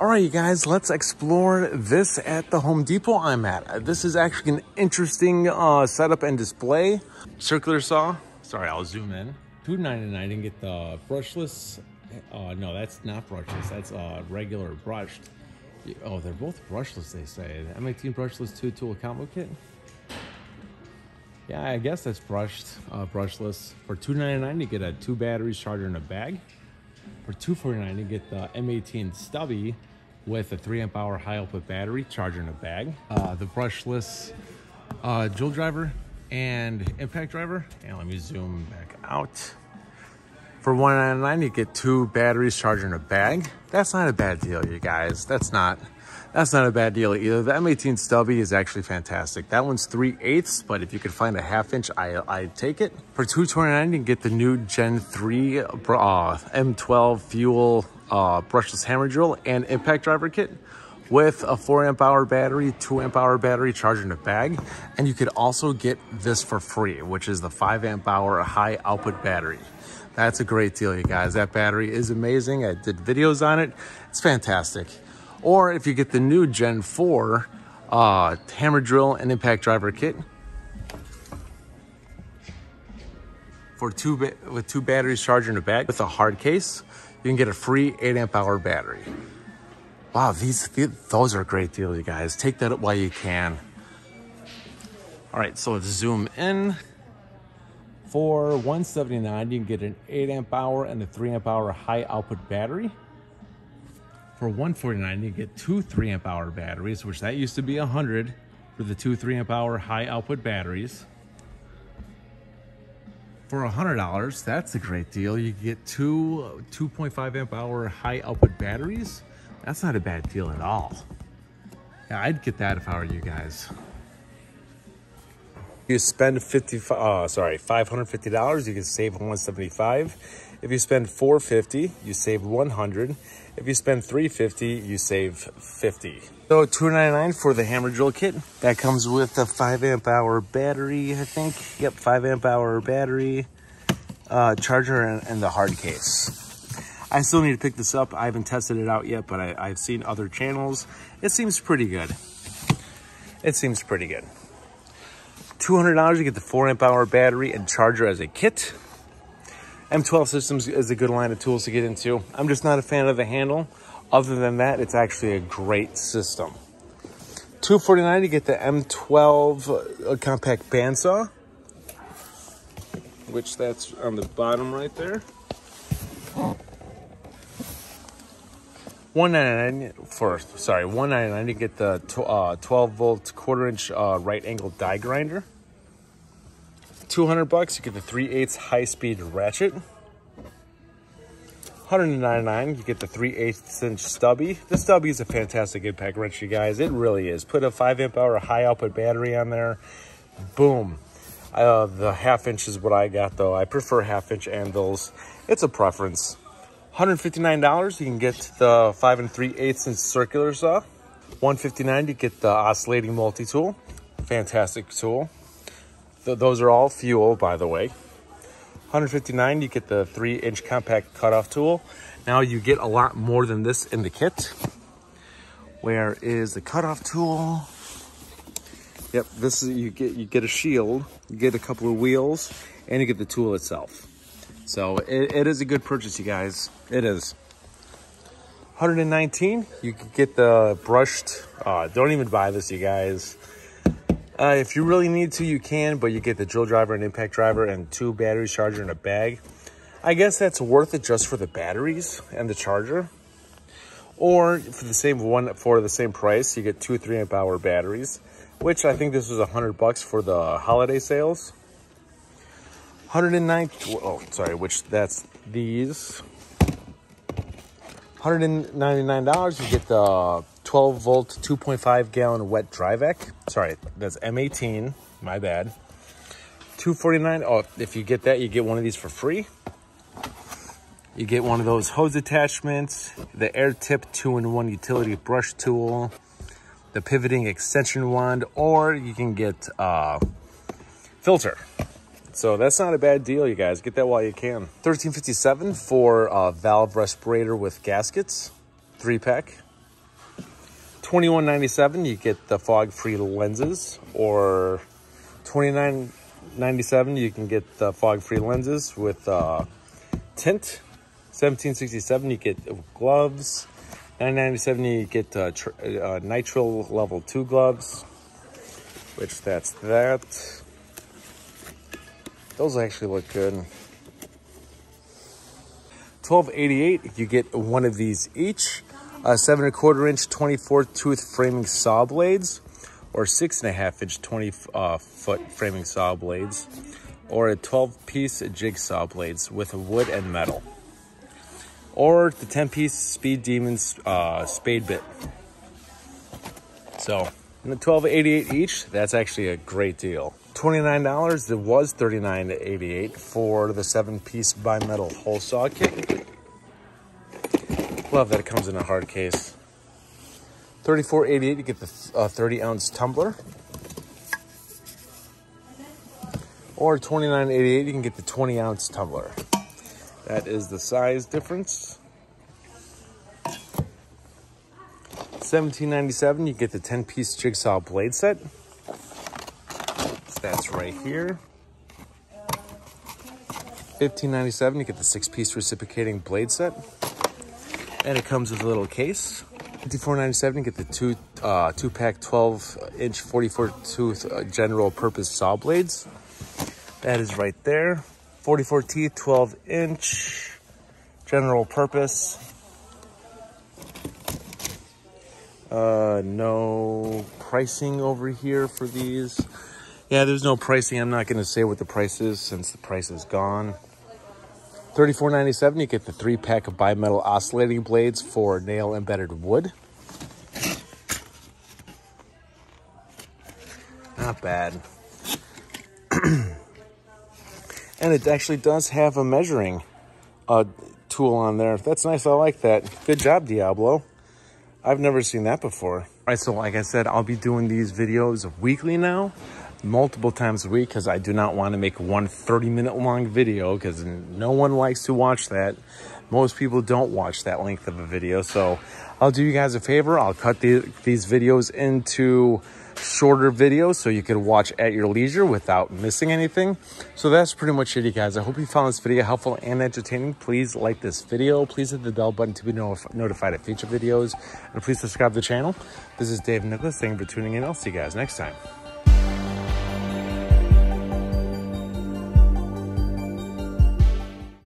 All right, you guys, let's explore this at the Home Depot I'm at. This is actually an interesting uh, setup and display. Circular saw. Sorry, I'll zoom in. $2.99 and get the brushless. Uh, no, that's not brushless. That's uh, regular brushed. Oh, they're both brushless, they say. The M18 brushless 2 tool combo kit. Yeah, I guess that's brushed, uh, brushless. For $2.99, you get a two batteries charger in a bag. For $2.49, you get the M18 stubby with a 3 amp hour high output battery charger in a bag. Uh, the brushless uh, driver and impact driver. And let me zoom back out. For $1.99, you get two batteries charger in a bag. That's not a bad deal, you guys. That's not. That's not a bad deal either. The M18 Stubby is actually fantastic. That one's 3 eighths, but if you could find a half inch, I, I'd take it. For 229, you can get the new Gen 3 uh, M12 fuel uh, brushless hammer drill and impact driver kit with a 4 amp hour battery, 2 amp hour battery charger in a bag. And you could also get this for free, which is the 5 amp hour high output battery. That's a great deal, you guys. That battery is amazing. I did videos on it. It's fantastic. Or if you get the new Gen 4 uh, hammer drill and impact driver kit for two with two batteries charged in a bag with a hard case, you can get a free 8 amp hour battery. Wow, these, these those are a great deal, you guys. Take that while you can. All right, so let's zoom in. For 179 you can get an 8 amp hour and a 3 amp hour high output battery. For 149 you get two 3 amp hour batteries, which that used to be 100 for the two 3 amp hour high output batteries. For $100, that's a great deal. You get two 2.5 amp hour high output batteries. That's not a bad deal at all. Yeah, I'd get that if I were you guys. You spend 50, uh, sorry, $550, you can save 175. If you spend 450, you save 100. If you spend 350, you save 50. So 299 for the hammer drill kit. That comes with a 5 amp hour battery, I think. Yep, 5 amp hour battery, uh, charger, and, and, the hard case. I still need to pick this up. I haven't tested it out yet, but I, I've seen other channels. It seems pretty good. It seems pretty good. $200, you get the 4 amp hour battery and charger as a kit. M12 Systems is a good line of tools to get into. I'm just not a fan of the handle. Other than that, it's actually a great system. 249 you get the M12 uh, compact bandsaw, which that's on the bottom right there. 199 for sorry 199 you get the uh, 12 volt quarter inch uh, right angle die grinder. 200 bucks you get the 3 8 high speed ratchet. 199 you get the 3 8 inch stubby. The stubby is a fantastic impact wrench you guys. It really is. Put a 5 amp hour high output battery on there. Boom. Uh, the half inch is what I got though. I prefer half inch anvils. It's a preference $159, you can get the 5 and 3 eighths inch circular saw. 159 you get the oscillating multi-tool. Fantastic tool. Th those are all fuel, by the way. 159 you get the 3 inch compact cutoff tool. Now you get a lot more than this in the kit. Where is the cutoff tool? Yep, this is you get you get a shield, you get a couple of wheels, and you get the tool itself. So it, it is a good purchase, you guys. It is. 119 you can get the brushed uh, don't even buy this you guys uh, if you really need to you can but you get the drill driver and impact driver and two battery charger in a bag i guess that's worth it just for the batteries and the charger or for the same one for the same price you get two three amp hour batteries which i think this was a hundred bucks for the holiday sales 109 oh sorry which that's these. $199 you get the 12 volt 2.5 gallon wet dry vac sorry that's m18 my bad. 249 oh if you get that you get one of these for free. You get one of those hose attachments the air tip two-in-one utility brush tool the pivoting extension wand or you can get a filter so that's not a bad deal, you guys. Get that while you can. 1357 for a valve respirator with gaskets, three pack. 21.97 you get the fog-free lenses, or 29.97 you can get the fog-free lenses with uh, tint. 17.67 you get gloves. 9.97 you get uh, uh, nitrile level two gloves, which that's that. Those actually look good. 1288, you get one of these each. Uh, seven and a quarter inch 24 tooth framing saw blades or six and a half inch 20 uh, foot framing saw blades or a 12 piece jigsaw blades with wood and metal or the 10 piece speed demons uh, spade bit so the 1288 each that's actually a great deal $29 it was $39.88 for the seven piece bimetal hole saw kit Love that it comes in a hard case. 34.88, you get the uh, 30 ounce tumbler. Or 29.88, you can get the 20 ounce tumbler. That is the size difference. 17.97, you get the 10 piece jigsaw blade set. That's right here. 15.97, you get the six piece reciprocating blade set and it comes with a little case. $54.97, get the two uh, two pack 12 inch 44 tooth uh, general purpose saw blades. That is right there. 44 teeth, 12 inch general purpose. Uh, no pricing over here for these. Yeah, there's no pricing. I'm not going to say what the price is since the price is gone. $34.97, you get the three pack of bimetal oscillating blades for nail embedded wood. Not bad. and it actually does have a measuring uh, tool on there. That's nice. I like that. Good job, Diablo. I've never seen that before. All right, so like I said, I'll be doing these videos weekly now multiple times a week because I do not want to make one 30 minute long video because no one likes to watch that. Most people don't watch that length of a video. So I'll do you guys a favor. I'll cut the, these videos into shorter videos so you can watch at your leisure without missing anything. So that's pretty much it, you guys. I hope you found this video helpful and entertaining. Please like this video. Please hit the bell button to be notified of future videos. And please subscribe to the channel. This is Dave Nicklas. Thank you for tuning in. I'll see you guys next time.